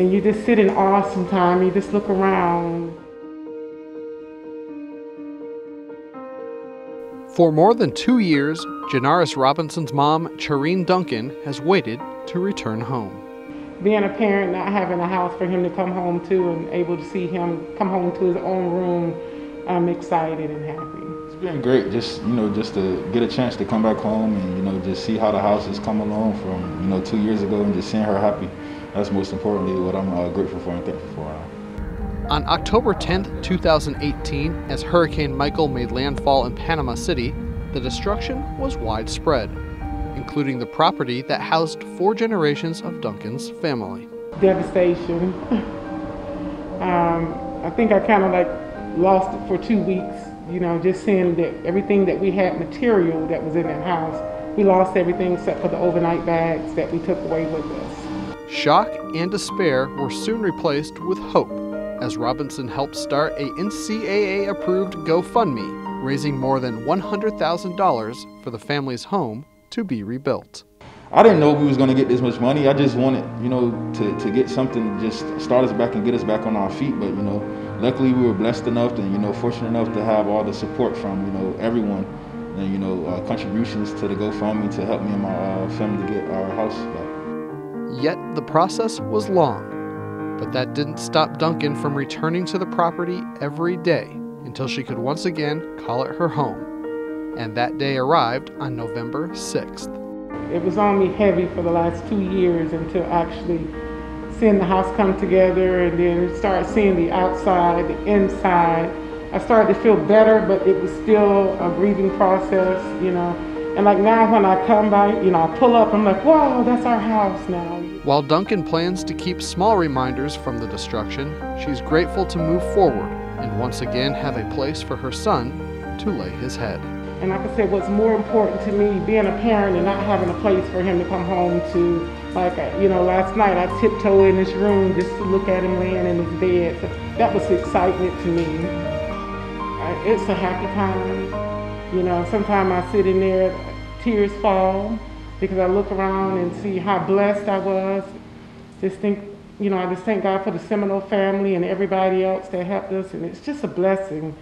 And you just sit in awe sometimes, you just look around. For more than two years, Janarius Robinson's mom, Cherine Duncan, has waited to return home. Being a parent, not having a house for him to come home to and able to see him come home to his own room, I'm excited and happy. It's been great, just you know, just to get a chance to come back home and you know, just see how the house has come along from you know two years ago and just seeing her happy. That's most importantly what I'm uh, grateful for and thankful for. On October 10, 2018, as Hurricane Michael made landfall in Panama City, the destruction was widespread, including the property that housed four generations of Duncan's family. Devastation. um, I think I kind of like lost it for two weeks, you know, just seeing that everything that we had material that was in that house, we lost everything except for the overnight bags that we took away with us. Shock and despair were soon replaced with hope as Robinson helped start a NCAA approved GoFundMe, raising more than $100,000 for the family's home to be rebuilt. I didn't know we was going to get this much money. I just wanted, you know, to, to get something to just start us back and get us back on our feet. But, you know, luckily we were blessed enough and, you know, fortunate enough to have all the support from, you know, everyone and, you know, uh, contributions to the GoFundMe to help me and my uh, family to get our house back. Yet the process was long but that didn't stop Duncan from returning to the property every day until she could once again call it her home. And that day arrived on November 6th. It was on me heavy for the last two years until actually seeing the house come together and then start seeing the outside, the inside. I started to feel better, but it was still a grieving process, you know. And like now when I come by, you know, I pull up, I'm like, wow, that's our house now. While Duncan plans to keep small reminders from the destruction, she's grateful to move forward and once again have a place for her son to lay his head. And I said, what's more important to me, being a parent and not having a place for him to come home to, like, uh, you know, last night I tiptoed in his room just to look at him laying in his bed. So that was excitement to me. Uh, it's a happy time. You know, sometimes I sit in there, tears fall because I look around and see how blessed I was. Just think, you know, I just thank God for the Seminole family and everybody else that helped us, and it's just a blessing.